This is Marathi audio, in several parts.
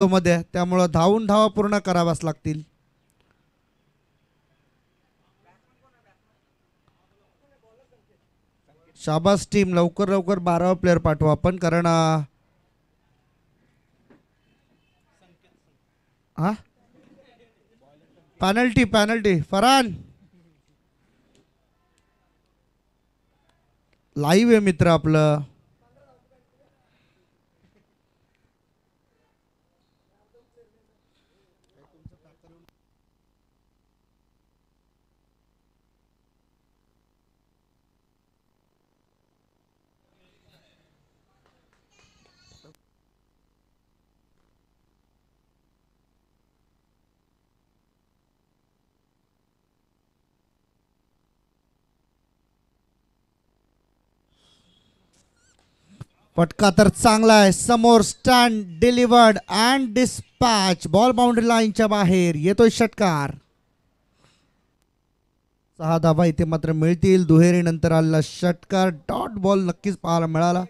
मध्ये त्यामुळं धावून धावा पूर्ण कराव्याच लागतील. शाबास टीम लवकर लवकर बारावा प्लेअर पाठवा आपण कारण हा? पॅनल्टी पॅनल्टी फरान लाईव्ह आहे मित्र आपलं. फटका तर चांगला आहे. समोर stand delivered and dispatch ball boundary लाईनच्या बाहेर. येतोय षटकार. सहा धाबा इथे मात्र मिळतील. दुहेरी नंतर आलेला षटकार. डॉट बॉल नक्कीच पाहायला मिळाला.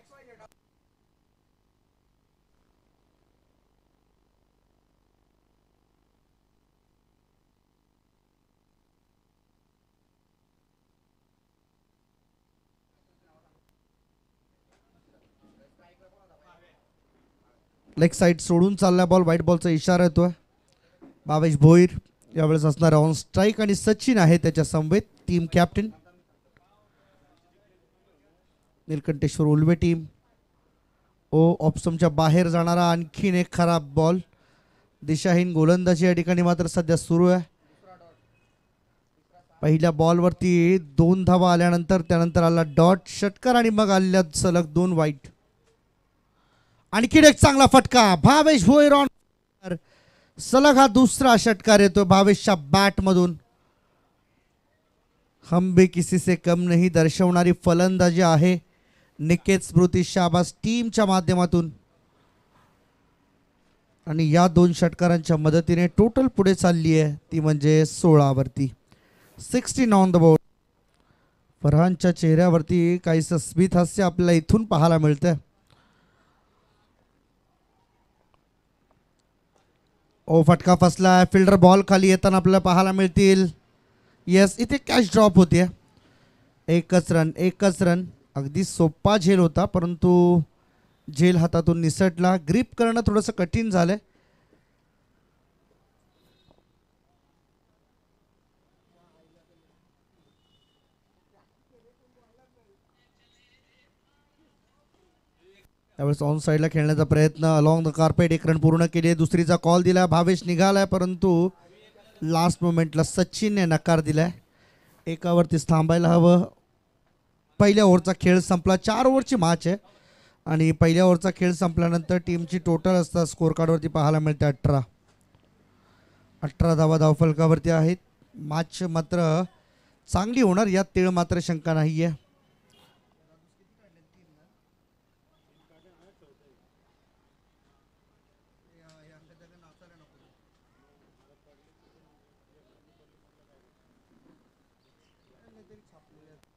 लेग साईड सोडून चालला बॉल व्हाईट बॉलचा इशारा येतोय. भावेश भोईर यावेळेस असणारा ऑन स्ट्राईक आणि सचिन आहे त्याच्या समवेत team captain Nilkantheshwar Ulwe team ओ ऑप्समच्या बाहेर जाणारा आणखीन एक खराब बॉल. दिशाहीन गोलंदाजी या ठिकाणी मात्र सध्या सुरू आहे. पहिल्या बॉलवरती दोन धावा आल्यानंतर त्यानंतर आला डॉट षटकार आणि मग आल्या सलग दोन वाईट. आणखीन एक चांगला फटका. भावेश भोईर ऑन सलग हा दुसरा षटकार येतो भावेशच्या बॅटमधून हम भी किसी से कम नाही दर्शवणारी फलंदाजी आहे. निकेत स्मृती शाबास टीमच्या माध्यमातून. आणि या दोन षटकारांच्या मदतीने टोटल पुढे चालली आहे. ती म्हणजे सोळावरती. सिक्स्टीन ऑन द बोर्ड फरहानच्या चेहऱ्यावरती काहीसं स्मित हास्य आपल्याला इथून पाहायला मिळतं ओ फटका फसला फिल्डर बॉल खाली येताना आपल्याला पाहायला मिळतील. येस इथे कॅच ड्रॉप होते एकच रन एकच रन अगदी सोपा झेल होता परंतु झेल हातातून निसटला. ग्रीप करणं थोडंसं कठीण झालं आहे त्यावेळेस ऑन साईडला खेळण्याचा प्रयत्न. अलॉंग द कार्पेट एक रन पूर्ण केली. दुसरीचा कॉल दिला भावेश निघालाय परंतु लास्ट मोमेंटला सचिनने नकार दिलाय. एकावरतीच थांबायला हवं. पहिल्या ओव्हरचा खेळ संपला. चार ओव्हरची मॅच आहे. आणि पहिल्या ओव्हरचा खेळ संपल्यानंतर टीमची टोटल असतात स्कोर कार्डवरती पाहायला मिळते अठरा. अठरा धावा धावफलकावरती आहेत. मॅच मात्र चांगली होणार. यात तीळ मात्र शंका नाही आहे आपल्या नाचायला नको काहीतरी छापलेलं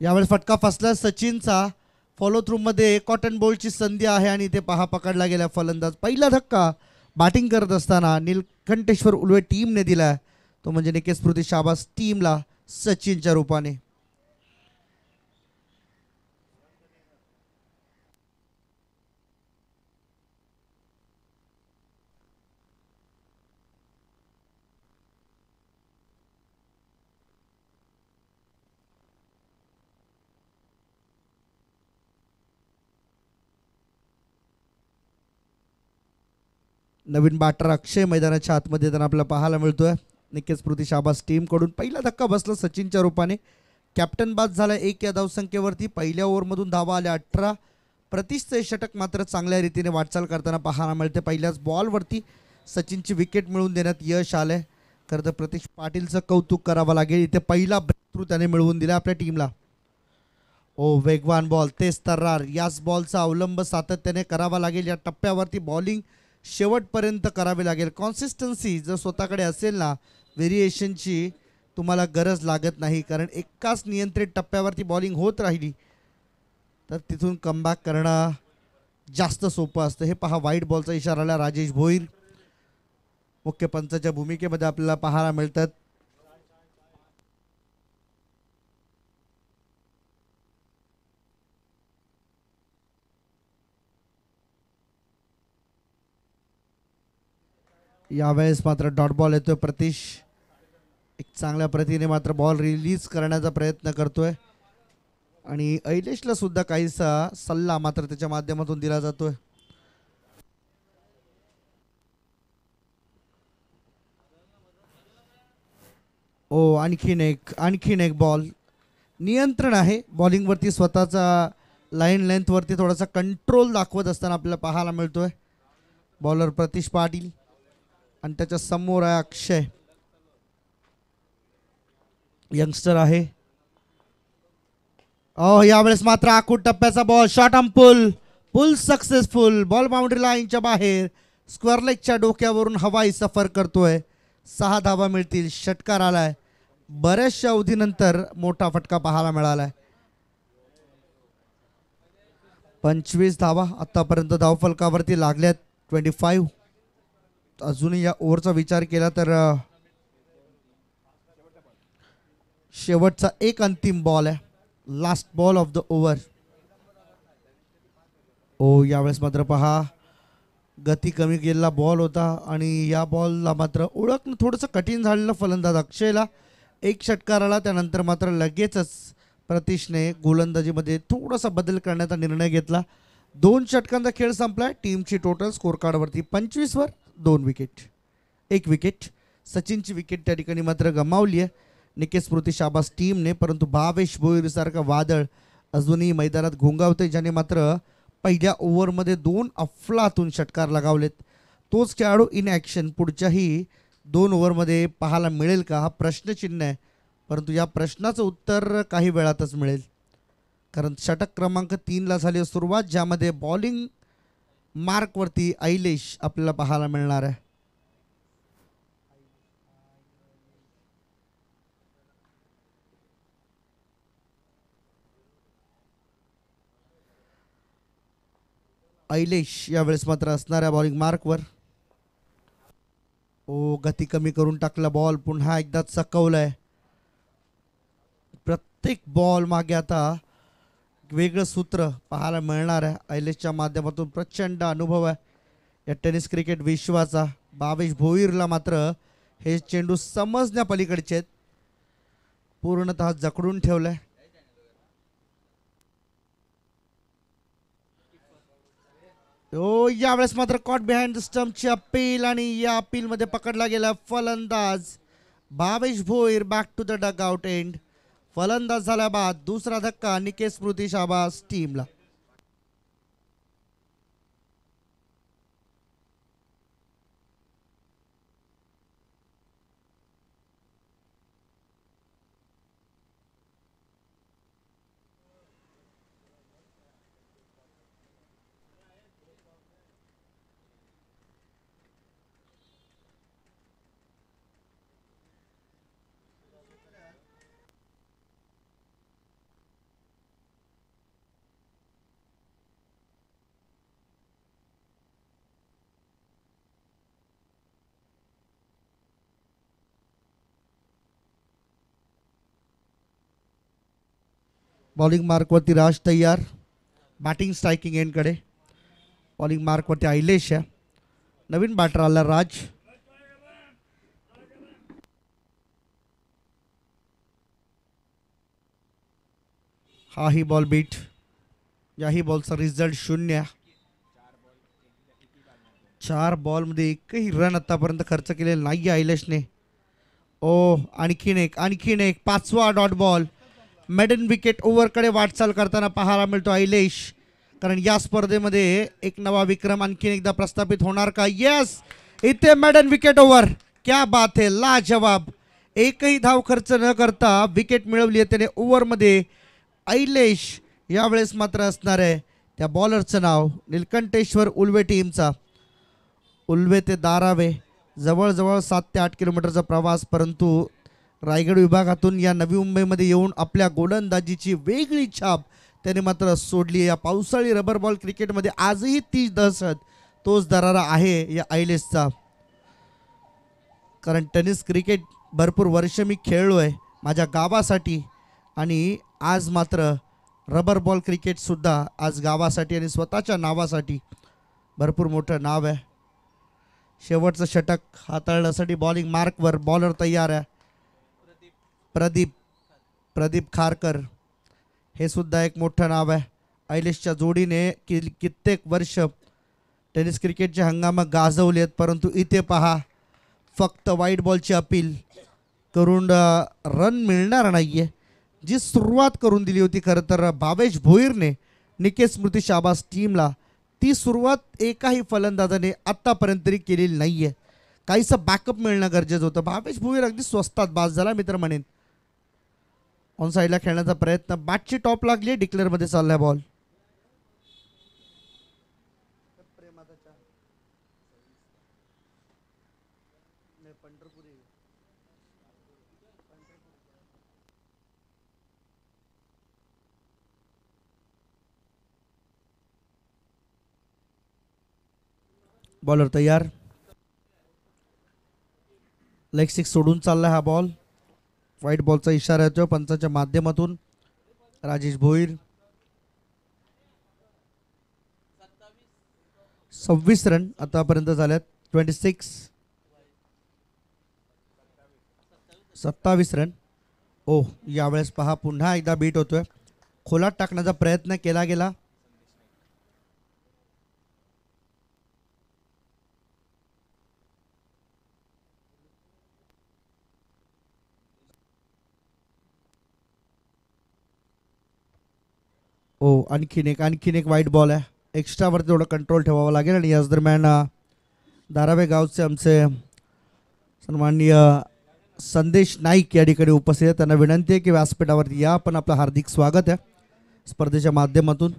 यावेळेस फटका फसला. सचिनचा फॉलो थ्रूमध्ये कॉटन बॉलची संधी आहे आणि ते पहा पकडला गेला फलंदाज. पहिला धक्का बॅटिंग करत असताना निलकंठेश्वर उलवे टीमने दिला. तो म्हणजे निकेश स्मृती शाबास टीमला सचिनच्या रूपाने. नवीन बाटर अक्षय मैदानाच्या आतमध्ये त्यांना आपल्याला पाहायला मिळतो आहे निकेश स्मृती शाबास टीमकडून. पहिला धक्का बसला सचिनच्या रूपाने. कॅप्टन बाद झाला एक या धावसंख्येवरती. पहिल्या ओव्हरमधून धावा आल्या अठरा. प्रतिशचे षटक मात्र चांगल्या रीतीने वाटचाल करताना पाहायला मिळते. पहिल्याच बॉलवरती सचिनची विकेट मिळवून देण्यात यश आलं आहे खरं तर प्रतीश पाटीलचं कौतुक करावं लागेल. इथे पहिला ब्रेक त्याने मिळवून दिला आपल्या टीमला. ओ वेगवान बॉल तेच तर्रार. याच बॉलचा अवलंब सातत्याने करावा लागेल. या टप्प्यावरती बॉलिंग शेवटपर्यंत करावी लागेल. कॉन्सिस्टन्सी जर स्वतःकडे असेल ना व्हेरिएशनची तुम्हाला गरज लागत नाही. कारण एकाच नियंत्रित टप्प्यावरती बॉलिंग होत राहिली तर तिथून कमबॅक करणं जास्त सोपं असतं. हे पहा वाईट बॉलचा इशारा आला राजेश भोईर. मुख्य पंचाच्या भूमिकेमध्ये आपल्याला पाहायला मिळतात. यावेळेस मात्र डॉट बॉल येतोय. प्रतीश एक चांगल्या प्रतीने मात्र बॉल रिलीज करण्याचा प्रयत्न करतोय. आणि ऐलेशला सुद्धा काहीसा सल्ला मात्र त्याच्या माध्यमातून दिला जातोय. ओ आणखीन एक आणखीन एक बॉल नियंत्रण आहे. बॉलिंगवरती स्वतःचा लाईन लेंथवरती थोडासा कंट्रोल दाखवत असताना आपल्याला पाहायला मिळतोय. बॉलर प्रतीश पाटील. आणि त्याच्यासमोर आहे अक्षय. यंगस्टर आहे. अहो यावेळेस मात्र आकूट टप्प्याचा ball short arm pull pull successful ball boundary लाईनच्या बाहेर. स्क्वेअर लेगच्या डोक्यावरून हवाई सफर करतोय. सहा धावा मिळतील. षटकार आलाय. बऱ्याचशा अवधीनंतर मोठा फटका पाहायला मिळालाय. पंचवीस धावा आतापर्यंत धावफलकावरती लागल्यात. ट्वेंटी फाईव्ह अजूनही या ओव्हरचा विचार केला तर शेवटचा एक अंतिम बॉल आहे. Last ball of the over ओ यावेळेस मात्र पहा गती कमी केलेला बॉल होता आणि या बॉलला मात्र ओळखणं थोडंसं कठीण झालेलं फलंदाज अक्षयला. एक षटकार आला त्यानंतर मात्र लगेचच प्रतीशने गोलंदाजीमध्ये थोडासा बदल करण्याचा निर्णय घेतला. दोन षटकांचा खेळ संपला टीमची टोटल स्कोरकार्डवरती पंचवीसवर दोन विकेट एक विकेट सचिनची विकेट त्या ठिकाणी मात्र गमावली आहे. निकेश स्मृती शाबास टीमने परंतु भावेश भोईरसारखा वादळ अजूनही मैदानात घोंगावते ज्याने मात्र पहिल्या ओव्हरमध्ये दोन अफलातून षटकार लगावलेत. तोच खेळाडू इन ॲक्शन पुढच्याही दोन ओव्हरमध्ये पाहायला मिळेल का? हा प्रश्नचिन्ह आहे. परंतु या प्रश्नाचं उत्तर काही वेळातच मिळेल. कारण षटक क्रमांक तीनला झाली सुरुवात ज्यामध्ये बॉलिंग मार्कवरती ऐलेश आपल्याला पाहायला मिळणार आहे. ऐलेश यावेळेस मात्र असणाऱ्या बॉलिंग मार्कवर. ओ गती कमी करून टाकला बॉल पुन्हा एकदा चकवलाय. प्रत्येक बॉल मागे आता वेगळं सूत्र पाहायला मिळणार आहे. ऐलेशच्या माध्यमातून प्रचंड अनुभव आहे. या टेनिस क्रिकेट विश्वाचा बावेश भोईरला मात्र हे चेंडू समजण्या पलीकडचे आहेत. पूर्णतः जकडून ठेवलंय. ओ यावेळेस मात्र कॉट बिहाइंड द स्टम्पची अपील आणि या अपीलमध्ये पकडला गेला फलंदाज. Bhavesh Bhoir back to the dugout and फलंदाज झाल्या बाद दुसरा धक्का निकेश स्मृती शाबास टीमला बॉलिंग मार्कवरती राज तयार. बॅटिंग स्ट्रायकिंग एंडकडे बॉलिंग मार्कवरती आयलेश आहे. नवीन बॅटर आला राज. हाही बॉल बीट याही बॉलचा रिझल्ट शून्य चार बॉलमध्ये एकही रन आतापर्यंत खर्च केलेला नाही आहे आयलेशने ओ आणखीन एक आणखीन एक. पाचवा डॉट बॉल मेडन विकेट ओव्हरकडे वाटचाल करताना पाहायला मिळतो ऐलेश कारण या स्पर्धेमध्ये एक नवा विक्रम आणखीन एकदा प्रस्थापित होणार का? येस इथे मेडन विकेट ओव्हर. क्या बात हे! ला जवाब एकही धाव खर्च न करता विकेट मिळवली आहे त्याने ओव्हरमध्ये. ऐलेश यावेळेस मात्र असणार आहे. त्या बॉलरचं नाव निलकंठेश्वर उल्वे टीमचा. उल्वे ते दारावे. जवळजवळ सात ते आठ किलोमीटरचा प्रवास परंतु रायगड विभागातून या नवी मुंबईमध्ये येऊन आपल्या गोलंदाजीची वेगळी छाप त्याने मात्र सोडली या पावसाळी रबर बॉल क्रिकेटमध्ये आजही तीच दहशत तोच दरारा आहे या आयलेसचा. कारण टेनिस क्रिकेट भरपूर वर्ष मी खेळलो आहे माझ्या गावासाठी आणि आज मात्र रबर बॉल क्रिकेटसुद्धा आज गावासाठी आणि स्वतःच्या नावासाठी भरपूर मोठं नाव आहे. शेवटचं षटक हाताळण्यासाठी बॉलिंग मार्कवर बॉलर तयार आहे. प्रदीप प्रदीप खारकर. हे सुद्धा एक मोठं नाव आहे. ऐलेशच्या जोडीने कि कित्येक वर्ष टेनिस क्रिकेटचे हंगाम गाजवले आहेत. परंतु इथे पहा फक्त वाईट बॉलची अपील करून रन मिळणार नाही आहे जी सुरुवात करून दिली होती खरं तर भावेश भोईरने निकेत स्मृती शाबास टीमला ती सुरुवात एकाही फलंदाजाने आत्तापर्यंत तरी केलेली नाही आहे काहीसं बॅकअप मिळणं गरजेचं होतं. भावेश भोईर अगदी स्वस्तात बाज झाला मित्र म्हणेन. ऑन साईडला खेळण्याचा प्रयत्न. बॅटची टॉप लागली डिक्लेअरमध्ये चाललाय बॉल बॉलर तयार. लेग सिक्स सोडून चालला हा बॉल व्हाईट बॉलचा इशारा येतो पंचाच्या माध्यमातून राजेश भोईर. सव्वीस रन आतापर्यंत झाल्यात. Twenty six. सत्तावीस रन. ओ यावेळेस पहा पुन्हा एकदा बीट होतोय. खोलात टाकण्याचा प्रयत्न केला गेला ओ आणखीन एक आणखीन एक वाईट बॉल आहे. एक्स्ट्रावर तेवढं कंट्रोल ठेवावं लागेल आणि याच दरम्यान दारावे धारावे गावचे आमचे सन्माननीय संदेश नाईक या ठिकाणी उपस्थित आहेत. त्यांना विनंती आहे की व्यासपीठावरती या. पण आपलं हार्दिक स्वागत आहे स्पर्धेच्या माध्यमातून.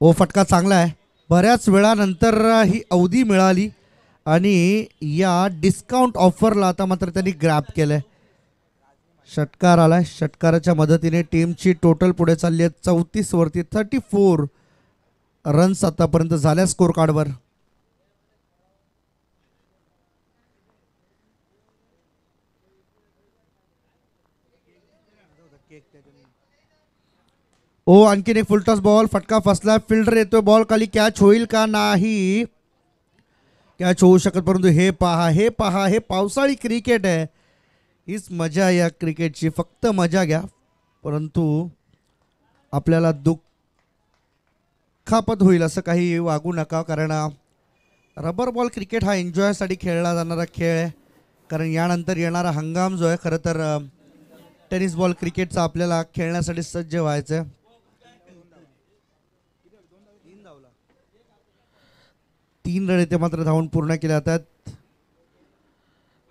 ओ फटका चांगला आहे. बऱ्याच वेळानंतर ही अवधी मिळाली आणि या डिस्काउंट ऑफरला आता मात्र त्यांनी ग्रॅप केलं आहे षटकार आलाय षटकाराच्या मदतीने टीमची टोटल पुढे चालली आहे. चौतीसवरती थर्टी फोर रन्स आतापर्यंत झाल्या स्कोर कार्डवर ओ आणखीन एक फुलटॉस बॉल फटका फसला. फिल्डर येतोय. बॉल खाली कॅच होईल का? नाही. कॅच होऊ शकत परंतु हे पहा हे पहा हे पावसाळी क्रिकेट आहे. हीच मजा या क्रिकेटची. फक्त मजा घ्या परंतु आपल्याला दुःख दुःखापत होईल असं काही वागू नका कारण रबर बॉल क्रिकेट हा एन्जॉयसाठी खेळला जाणारा खेळ आहे. कारण यानंतर येणारा हंगाम जो आहे खरं तर टेनिस बॉल क्रिकेटचा आपल्याला खेळण्यासाठी सज्ज व्हायचं आहे तीन रन इथे मात्र धावून पूर्ण केल्या जातात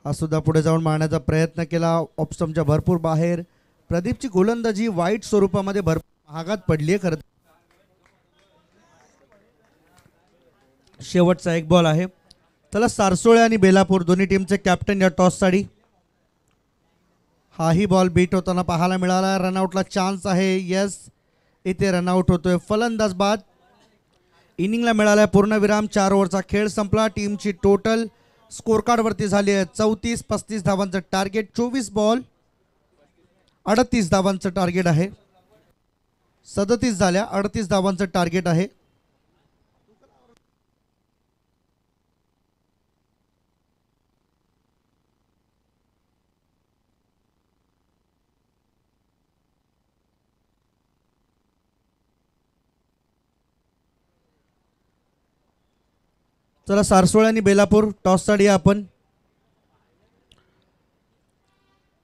हा सुद्धा पुढे जाऊन मारण्याचा प्रयत्न केला. ऑप्स्टमच्या भरपूर बाहेर. प्रदीपची गोलंदाजी वाईट स्वरूपामध्ये भरपूर महागात पडली आहे खरं शेवटचा एक बॉल आहे. त्याला सारसोळे आणि बेलापूर दोन्ही टीमचे कॅप्टन या टॉससाठी हाही बॉल बीट होताना पाहायला मिळाला. रनआउटला चान्स आहे. येस इथे रनआउट होतोय फलंदाज बाद. इनिंगला मिळाला पूर्णविराम. चार ओव्हरचा खेळ संपला. टीमची टोटल स्कोरकार्डवरती झाली आहे. चौतीस पस्तीस धावांचं टार्गेट चोवीस बॉल अडतीस धावांचं टार्गेट आहे. सदतीस झाल्या अडतीस धावांचं टार्गेट आहे. चला सारसोळ आणि बेलापूर या आपण.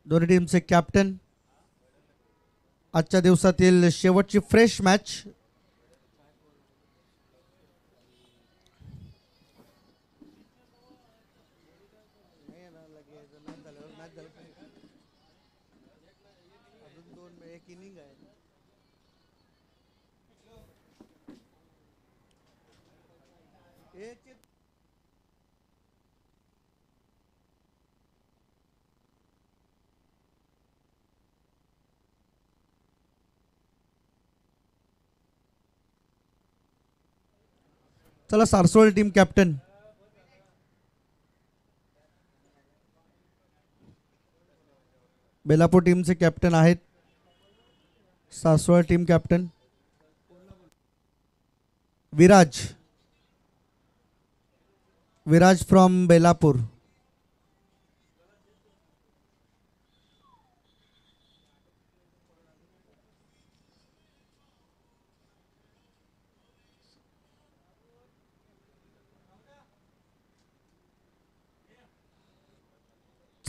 दोन्ही टीमचे कॅप्टन आजच्या दिवसातील शेवटची फ्रेश मॅच चला सारसोळ टीम कॅप्टन बेलापूर टीमचे कॅप्टन आहेत. Saswad team captain Viraj. Viraj from Belapur.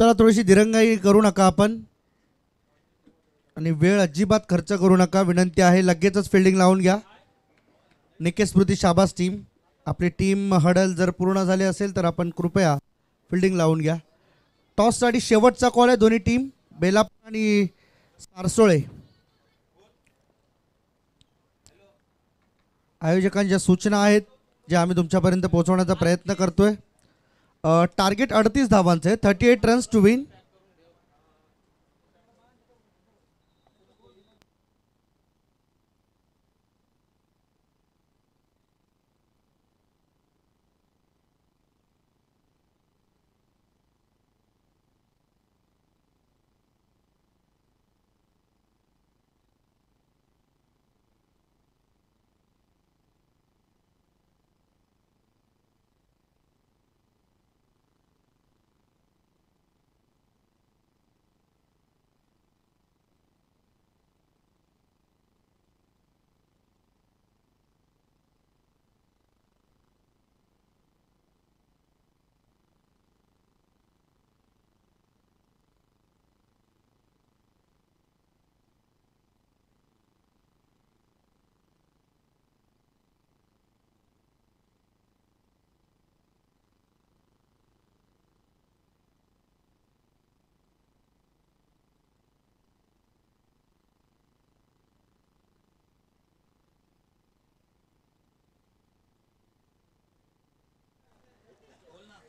चला थोडीशी दिरंगाई करू नका आपण. आणि वेळ अजिबात खर्च करू नका. विनंती आहे लगेचच फिल्डिंग लावून घ्या. निकेश स्मृती शाबास टीम आपली टीम हडल जर पूर्ण झाली असेल तर आपण कृपया फिल्डिंग लावून घ्या. टॉससाठी शेवटचा कॉल आहे दोन्ही टीम बेलापूर आणि सारसोळे. आयोजकांच्या सूचना आहेत ज्या आम्ही तुमच्यापर्यंत पोहोचवण्याचा प्रयत्न करतोय. टार्गेट अडतीस धावांचं आहे thirty eight runs to win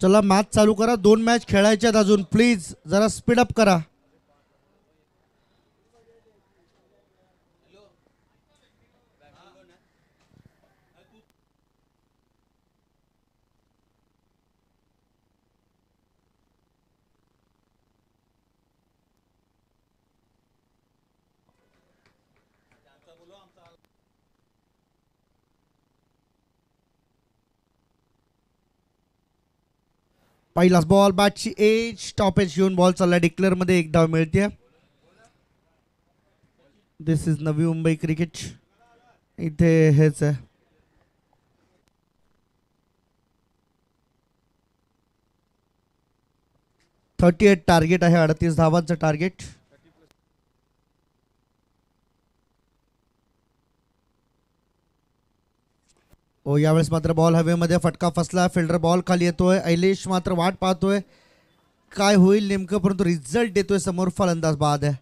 चला मॅच चालू करा. दोन मॅच खेळायच्यात अजून. प्लीज जरा स्पीड अप करा. पहिलाच बॉल बॅटची एज टॉपेज घेऊन बॉल चालला डिक्लेअरमध्ये एक धाव मिळते. दिस इज नवी मुंबई क्रिकेट इथे हेच आहे. थर्टी एट टार्गेट आहे अडतीस धावांचं टार्गेट हो यावेळेस मात्र बॉल हवेमध्ये फटका फसला. फिल्डर बॉल खाली येतोय. ऐलेश मात्र वाट पाहतोय. काय होईल नेमकं परंतु रिझल्ट देतोय समोर फलंदाज बाद आहे.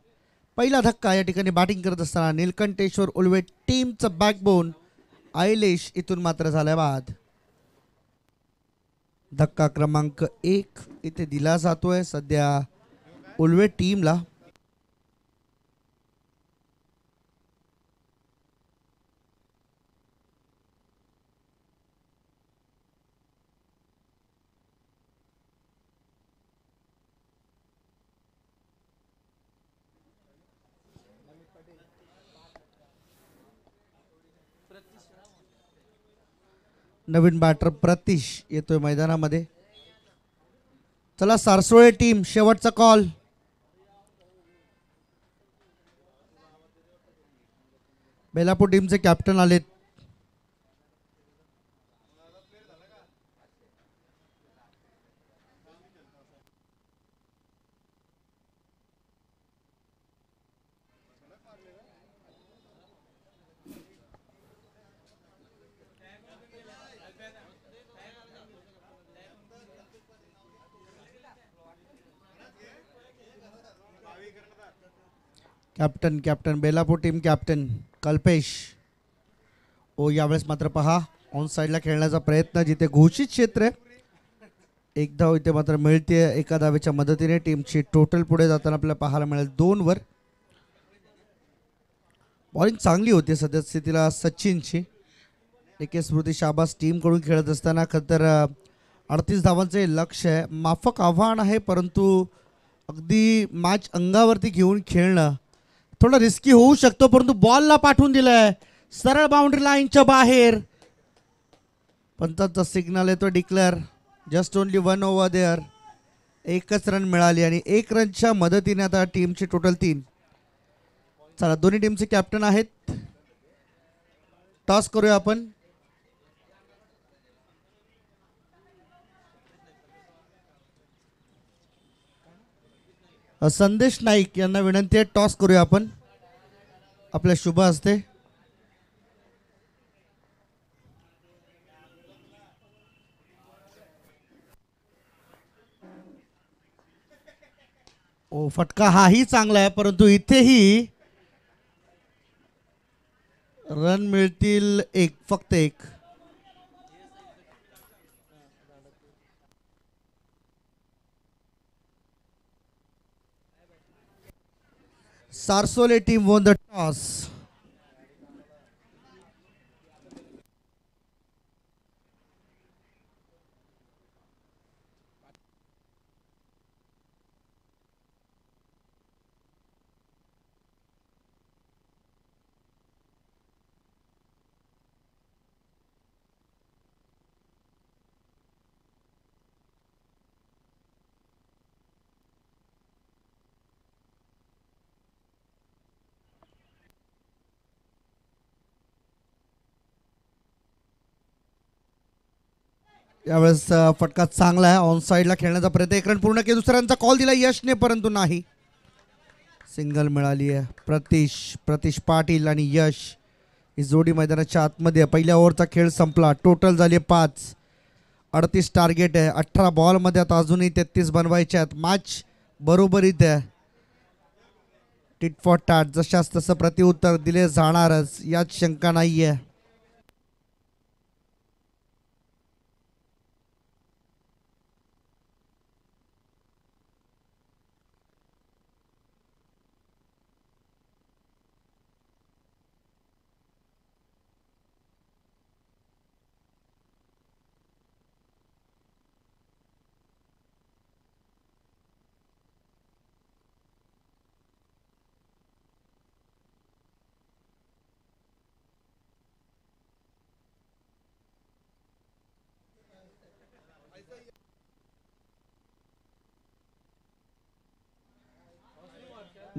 पहिला धक्का या ठिकाणी बॅटिंग करत असताना निलकंठेश्वर उलवे टीमचं बॅकबोन ऐलेश इथून मात्र झालाय बाद. धक्का क्रमांक एक इथे दिला जातोय. सध्या उलवे टीमला नवीन बॅटर प्रतीश येतोय मैदानामध्ये. चला सारसोळे टीम शेवटचा कॉल बेलापूर टीमचे कॅप्टन आलेत. Captain captain Belapur team captain Kalpesh ओ यावेळेस मात्र पहा ऑन साईडला खेळण्याचा प्रयत्न जिथे घोषित क्षेत्र आहे एक धाव हो इथे मात्र मिळते एका धावेच्या मदतीने. टीमची टोटल पुढे जाताना आपल्याला पाहायला मिळेल दोनवर बॉलिंग चांगली होती सद्यस्थितीला सचिनची. एके स्मृती शाबास टीमकडून खेळत असताना खरं तर अडतीस धावांचे लक्ष आहे. माफक आव्हान आहे परंतु अगदी मॅच अंगावरती घेऊन खेळणं थोडा रिस्की होऊ शकतो परंतु बॉलला पाठवून दिलंय. सरळ बाउंड्री लाईनच्या बाहेर. पंचांचा सिग्नल येतो declare just only one over there एकच रन मिळाली आणि एक रनच्या मदतीने आता टीमची टोटल तीन. चला दोन्ही टीमचे कॅप्टन आहेत. टॉस करूया आपण. संदेश नाईक यांना विनंती आहे टॉस करूया आपण. आपल्या शुभ असते ओ फटका हाही चांगला आहे परंतु इथेही रन मिळतील एक फक्त एक. Sarsole team won the toss यावेळेस फटका चांगला आहे. ऑन साईडला खेळण्याचा प्रयत्न एक रन पूर्ण केला दुसऱ्यांचा कॉल दिला. यशने परंतु नाही. सिंगल मिळाली आहे. प्रतीश प्रतीश पाटील आणि यश ही जोडी मैदानाच्या आतमध्ये आहे. पहिल्या ओव्हरचा खेळ संपला. टोटल झाली पाच. अडतीस टार्गेट आहे. अठरा बॉलमध्ये आता अजूनही तेहतीस बनवायचे आहेत. मॅच बरोबरीत आहे. टिट फॉर टाट जशास तसं प्रतिउत्तर दिले जाणारच. यात शंका नाही आहे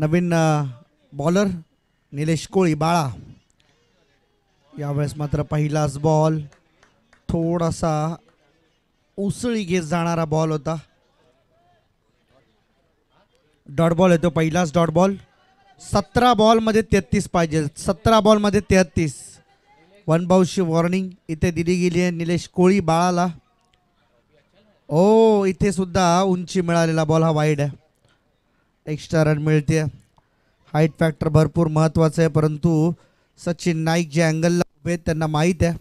नवीन बॉलर निलेश कोळी बाळा. यावेळेस मात्र पहिलाच बॉल थोडासा उसळी घेत जाणारा बॉल होता. डॉट बॉल येतो पहिलाच डॉट बॉल सतरा बॉलमध्ये तेहतीस पाहिजे. सतरा बॉलमध्ये तेहतीस. वन बाऊची वॉर्निंग इथे दिली गेली आहे निलेश कोळी बाळाला. ओ इथे सुद्धा उंची मिळालेला बॉल हा वाईड आहे. एक्स्ट्रा रन मिळते. हाईट फॅक्टर भरपूर महत्त्वाचं आहे परंतु सचिन नाईक जे अँगलला उभे आहेत त्यांना माहीत आहे.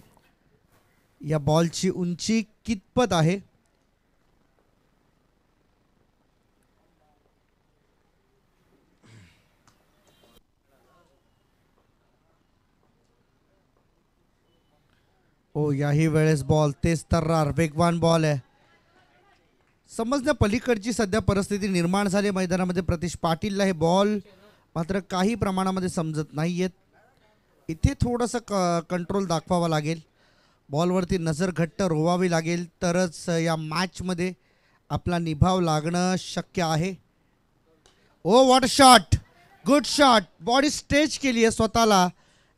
या बॉलची उंची कितपत आहे? ओ याही वेळेस बॉल तेच तर्रार वेगवान बॉल आहे. समजण्या पलीकडची सध्या परिस्थिती निर्माण झाली मैदानामध्ये प्रतीश पाटीलला हे बॉल मात्र काही प्रमाणामध्ये समजत नाही आहेत इथे थोडंसं क कंट्रोल दाखवावा लागेल. बॉलवरती नजर घट्ट रोवावी लागेल. तरच या मॅचमध्ये आपला निभाव लागणं शक्य आहे. ओ what shot good shot body stretch केली आहे स्वतःला.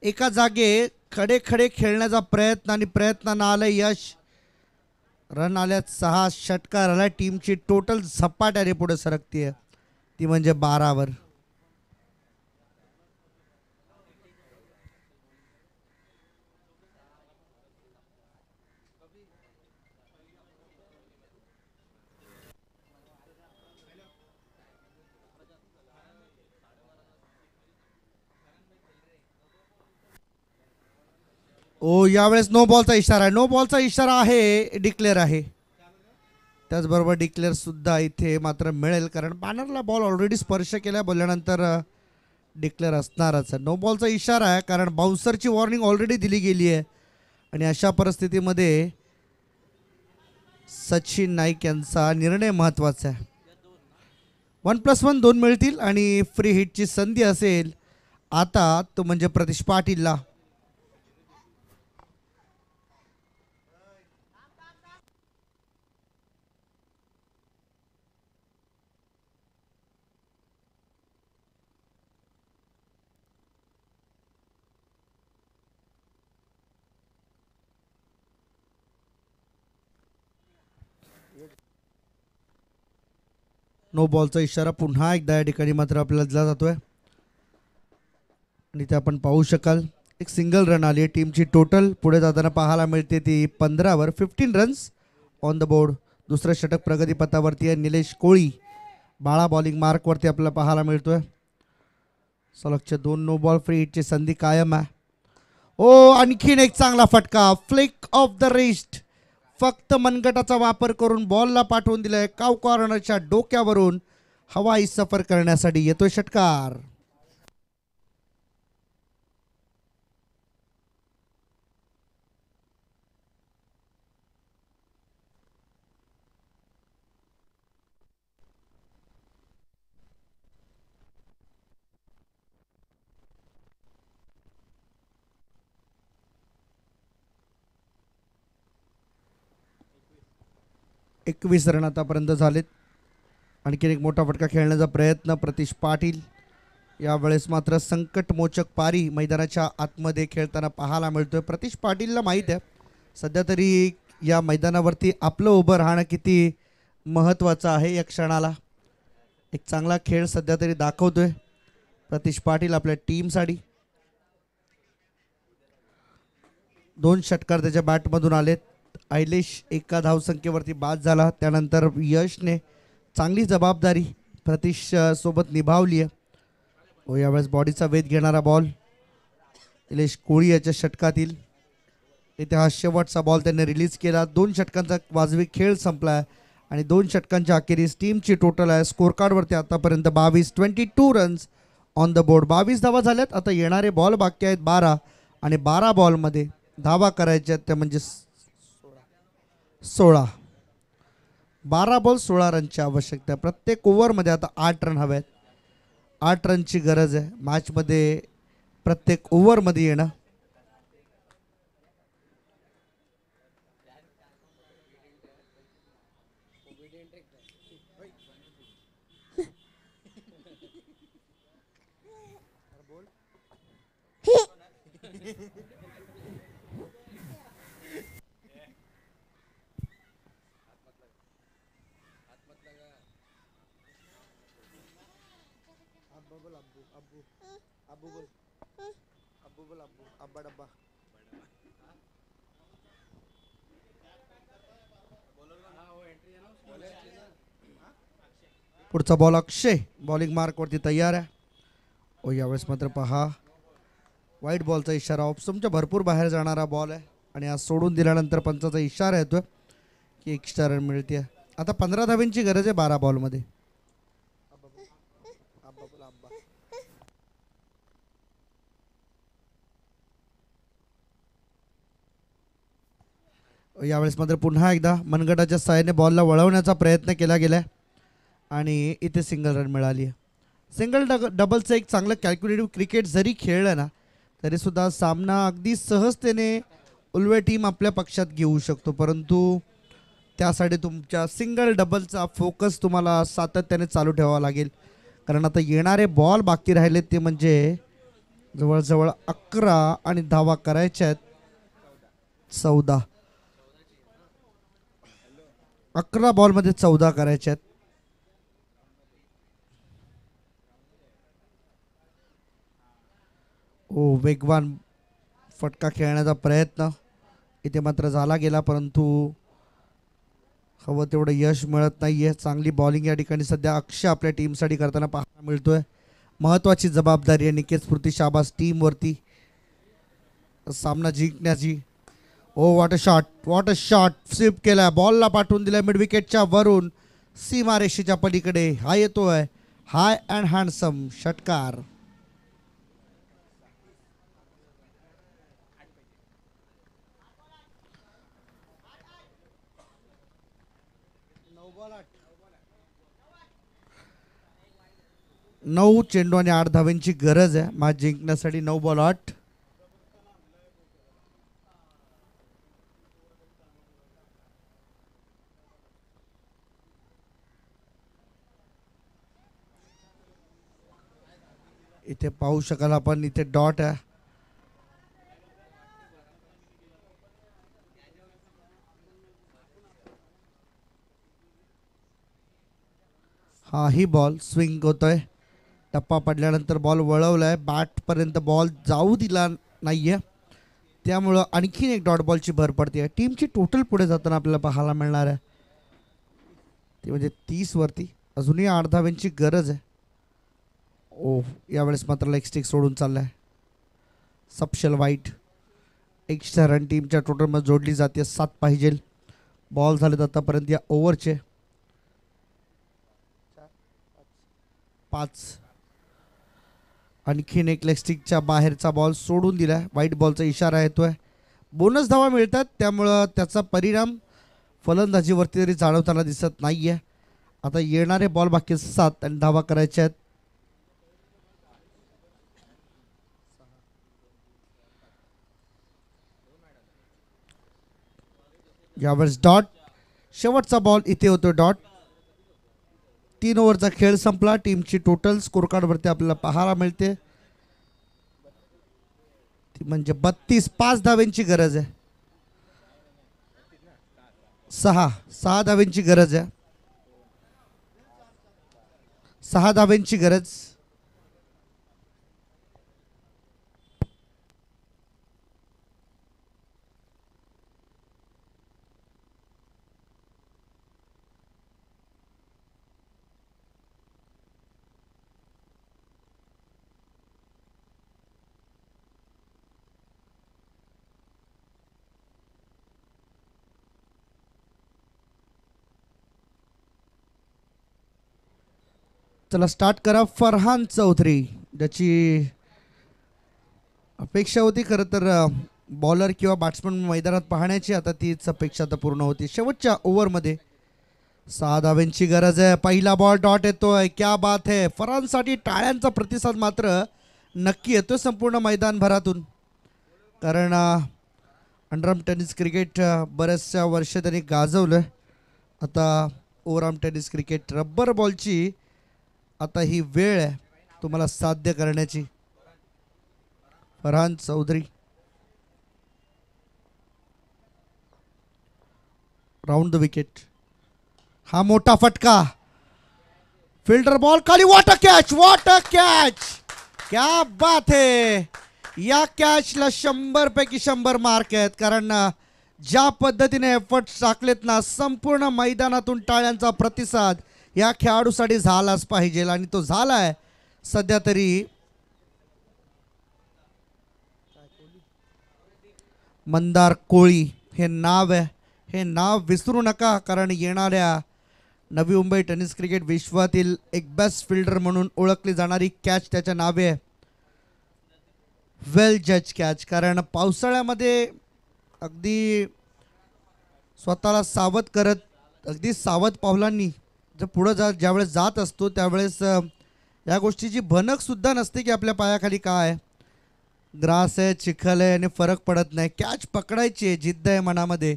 एका जागे खडे खडे खेळण्याचा प्रयत्न आणि प्रयत्नानं आलं यश. रन आल्यात सहा षटकार. आला टीमची टोटल झपाट्याने पुढे आहे ती म्हणजे बारावर. ओ यावेळेस नो बॉलचा इशारा आहे. नो बॉलचा इशारा आहे डिक्लेअर आहे. त्याचबरोबर डिक्लेअर सुद्धा इथे मात्र मिळेल कारण बॅनरला बॉल ऑलरेडी स्पर्श केला बोलल्यानंतर डिक्लेअर असणारच आहे. नो बॉलचा इशारा आहे कारण बाउन्सरची वॉर्निंग ऑलरेडी दिली गेली आहे. आणि अशा परिस्थितीमध्ये सचिन नाईक यांचा निर्णय महत्त्वाचा आहे. वन प्लस वन दोन मिळतील आणि फ्री हिटची संधी असेल. आता तो म्हणजे प्रतीश पाटीलला. नो बॉलचा इशारा पुन्हा एकदा या ठिकाणी मात्र आपल्याला दिला जातोय. आणि ते आपण पाहू शकाल एक सिंगल रन आली आहे. टीमची टोटल पुढे जाताना पाहायला मिळते ती पंधरावर. Fifteen runs on the board दुसरं षटक प्रगतीपथावरती आहे. निलेश कोळी बाळा बॉलिंग मार्कवरती आपल्याला पाहायला मिळतोय. सलगच्या दोन नो बॉल फ्री हिटची संधी कायम आहे. ओ आणखीन एक चांगला फटका. फ्लिक ऑफ द रिस्ट फक्त मनगटाचा वापर करून बॉलला पाठवून दिलाय काव कॉर्नरच्या डोक्यावरून. हवाई सफर करण्यासाठी येतोय षटकार. एकवीस रन आतापर्यंत झालेत. आणखीन एक मोठा फटका खेळण्याचा प्रयत्न प्रतीश पाटील. यावेळेस मात्र संकटमोचक पारी मैदानाच्या आतमध्ये खेळताना पाहायला मिळतोय. प्रतीश पाटीलला माहीत आहे सध्या तरी या मैदानावरती आपलं उभं राहणं किती महत्त्वाचं आहे या क्षणाला. एक चांगला खेळ सध्या तरी दाखवतोय प्रतीश पाटील आपल्या टीमसाठी. दोन षटकार त्याच्या बॅटमधून आलेत. ऐलेश एका धावसंख्येवरती बाद झाला. त्यानंतर यशने चांगली जबाबदारी प्रतीश सोबत निभावली आहे. व यावेळेस बॉडीचा वेध घेणारा बॉल. निलेश कोळी याच्या षटकातील. इथे हा शेवटचा बॉल त्याने रिलीज केला. दोन षटकांचा वाजवी खेळ संपला आहे आणि दोन षटकांच्या अखेरीस टीमची टोटल आहे स्कोर कार्डवरती आतापर्यंत बावीस twenty two runs on the board बावीस धावा झाल्यात. आता येणारे बॉल बाकी आहेत बारा आणि बारा बॉलमध्ये धावा करायच्या त्या म्हणजे सोळा. बारा बॉल सोळा रनची आवश्यकता आहे. प्रत्येक ओव्हरमध्ये आता आठ रन हवे आहेत आठ रनची गरज आहे. मॅचमध्ये प्रत्येक ओव्हरमध्ये येणं पुढचा बॉल अक्षय. बॉलिंग मार्कवरती तयार आहे. ओ यावेळेस मात्र पहा. वाईट बॉलचा इशारा ऑप्समच्या म्हणजे भरपूर बाहेर जाणारा बॉल आहे. आणि आज सोडून दिल्यानंतर पंचाचा इशारा येतोय. की एक्स्ट्रा रन मिळते आता पंधरा धावींची गरज आहे बारा बॉलमध्ये यावेळेस मात्र पुन्हा एकदा मनगटाच्या सहाय्याने बॉलला वळवण्याचा प्रयत्न केला गेला आणि इथे सिंगल रन मिळाली आहे सिंगल डग डबलचं एक चांगलं कॅल्क्युलेटिव्ह क्रिकेट जरी खेळलं ना तरीसुद्धा सामना अगदी सहजतेने उलवे टीम आपल्या पक्षात घेऊ शकतो. परंतु त्यासाठी तुमच्या सिंगल डबलचा फोकस तुम्हाला सातत्याने चालू ठेवावा लागेल. कारण आता येणारे बॉल बाकी राहिले ते म्हणजे जवळजवळ अकरा आणि धावा करायच्या आहेत चौदा. अकरा बॉलमध्ये चौदा करायच्या आहेत. ओ वेगवान फटका खेळण्याचा प्रयत्न. इथे मात्र झाला गेला परंतु हवं तेवढं यश मिळत नाही आहे चांगली बॉलिंग या ठिकाणी सध्या अक्षय आपल्या टीमसाठी करताना पाहायला मिळतोय. महत्त्वाची जबाबदारी आहे निकेत स्फूर्ती शाबास टीमवरती सामना जिंकण्याची ओ what a shot what a shot sweep केलाय. बॉलला पाठवून दिलाय मिड विकेटच्या वरून. सीमारेषेच्या पलीकडे. हा येतोय. हाय अँड हँडसम षटकार. नऊ चेंडू आणि आठ धाव्यांची गरज आहे. मॅच जिंकण्यासाठी नऊ बॉल आठ इथे पाहू शकाल आपण इथे डॉट आहे. हाही बॉल स्विंग होतोय. टप्पा पडल्यानंतर बॉल वळवलाय. बॅटपर्यंत बॉल जाऊ दिला नाहीये. त्यामुळं आणखीन एक डॉट बॉलची भर पडते. टीमची टोटल पुढे जाताना आपल्याला पाहायला मिळणार आहे. ती म्हणजे तीस वरती. अजूनही आठ धाव्यांची गरज आहे. ओ यावेळेस मात्र लेगस्टिक सोडून सोडून चाललाय. सपशल वाईट. एकशे रन टीमच्या टोटलमध्ये जोडली जाते सात पाहिजे. बॉल झालेत आतापर्यंत या ओव्हरचे पाच. आणखीन एक लेगस्टिकच्या बाहेरचा बॉल सोडून दिलाय. वाईट बॉलचा इशारा येतोय. बोनस धावा मिळतात. त्यामुळं त्याचा परिणाम फलंदाजीवरती तरी जाणवताना दिसत नाहीये. आता येणारे बॉल बाकी सात आणि धावा करायच्या आहेत. यावेळेस डॉट शेवटचा बॉल इथे होतो डॉट तीन ओव्हरचा खेळ संपला. टीमची टोटल स्कोर कार्डवरती आपल्याला पाहायला मिळते. ती म्हणजे बत्तीस पाच धाव्यांची गरज आहे. सहा सहा धाव्यांची गरज आहे. सहा धाव्यांची गरज. चला स्टार्ट करा. फरहान चौधरी ज्याची अपेक्षा होती खरं तर बॉलर किंवा बॅट्समन मैदानात पाहण्याची. आता तीच अपेक्षा आता पूर्ण होती. शेवटच्या ओव्हरमध्ये सहा धाव्यांची गरज आहे. पहिला बॉल डॉट येतोय. क्या बात आहे फरहानसाठी टाळ्यांचा प्रतिसाद मात्र नक्की येतोय संपूर्ण मैदानभरातून. कारण अंडरआर्म टेनिस क्रिकेट बऱ्याचशा वर्ष त्यांनी गाजवलं आता ओवरआर्म टेनिस क्रिकेट रब्बर बॉलची आता ही वेळ आहे तुम्हाला साध्य करण्याची. Farhan Chaudhary. Round the wicket हा मोठा फटका. फिल्डर बॉल खाली. What a catch what a catch क्या बात है. या कॅचला शंभर पैकी शंभर मार्क आहेत. कारण ज्या पद्धतीने एफर्ट टाकलेत ना संपूर्ण मैदानातून टाळ्यांचा प्रतिसाद या खेळाडूसाठी झालाच पाहिजे आणि तो झाला आहे सध्या तरी मंदार कोळी हे नाव आहे. हे नाव विसरू नका कारण येणाऱ्या नवी मुंबई टेनिस क्रिकेट विश्वातील एक बेस्ट फिल्डर म्हणून ओळखली जाणारी कॅच त्याच्या नावे आहे. वेल जज कॅच कारण पावसाळ्यामध्ये अगदी स्वतःला सावध करत अगदी सावध पावलांनी जर पुढं जा ज्यावेळेस जात असतो त्यावेळेस या गोष्टीची भनकसुद्धा नसते की आपल्या पायाखाली काय आहे. ग्रास आहे चिखल आहे आणि फरक पडत नाही. कॅच पकडायची आहे जिद्द आहे मनामध्ये.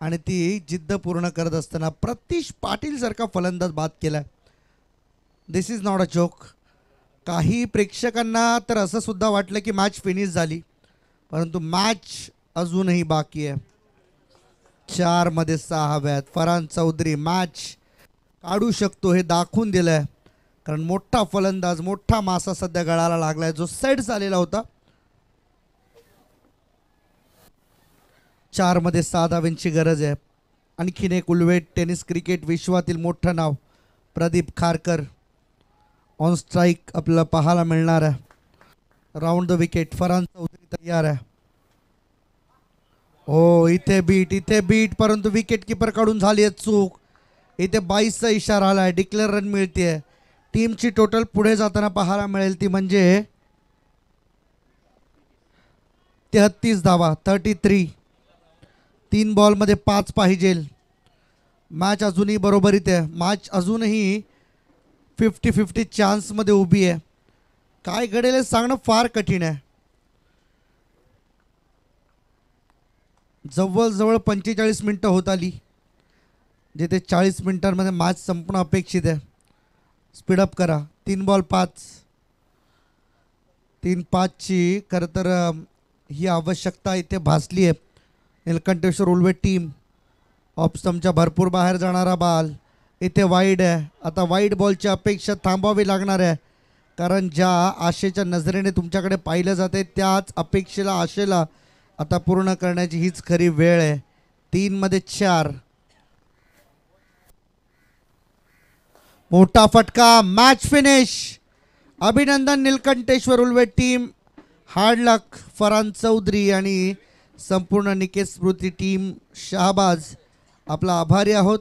आणि ती जिद्द पूर्ण करत असताना प्रतीश पाटीलसारखा फलंदाज बाद केला this is not a joke काही प्रेक्षकांना तर असं सुद्धा वाटलं की मॅच फिनिश झाली. परंतु मॅच अजूनही बाकी आहे. चारमध्ये सहाव्यात फरहान चौधरी मॅच काढू शकतो हे दाखवून दिलं आहे कारण मोठा फलंदाज मोठा मासा सध्या गळाला लागलाय. जो सेट झालेला होता. चारमध्ये सहा धाव्यांची गरज आहे. आणखीन एक उलवेट टेनिस क्रिकेट विश्वातील मोठं नाव प्रदीप खारकर. ऑन स्ट्राईक आपल्याला पाहायला मिळणार आहे. Round the wicket Farhan Chaudhary तयार आहे. हो इथे बीट इथे बीट परंतु विकेट किपर काढून झाली आहे चूक. इथे बाईसचा इशारा आला आहे डिक्लेअर रन मिळते टीमची टोटल पुढे जाताना पाहायला मिळेल ती म्हणजे तेहत्तीस धावा थर्टी थ्री तीन बॉलमध्ये पाच पाहिजे. मॅच अजूनही बरोबरीत आहे. मॅच अजूनही फिफ्टी फिफ्टी चान्समध्ये उभी आहे. काय घडेल हे सांगणं फार कठीण आहे. जवळजवळ पंचेचाळीस मिनटं होत आली. जिथे चाळीस मिनिटांमध्ये मॅच संपणं अपेक्षित आहे. स्पीडअप करा. तीन बॉल पाच. तीन पाचची खरं तर ही आवश्यकता इथे भासली आहे. निलकंठेश्वर उलवे टीम ऑप्समच्या भरपूर बाहेर जाणारा बाल इथे वाईड आहे. आता वाईड बॉलची अपेक्षा थांबावी लागणार आहे. कारण ज्या आशेच्या नजरेने तुमच्याकडे पाहिलं जाते त्याच अपेक्षेला आशेला आता पूर्ण करण्याची हीच खरी वेळ आहे. तीनमध्ये चार. मोठा फटका मॅच फिनिश अभिनंदन Nilkantheshwar Ulwe team hard luck Farhan Chaudhary आणि संपूर्ण निकेत स्मृती टीम शहाबाज. आपला आभारी आहोत.